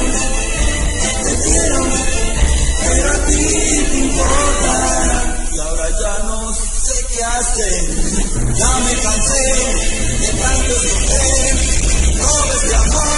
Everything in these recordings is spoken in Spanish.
te quiero, pero a ti te importa. Y ahora ya no sé qué hacer, ya me cansé de tanto sufrir, no ves amor.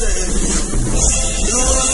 Não.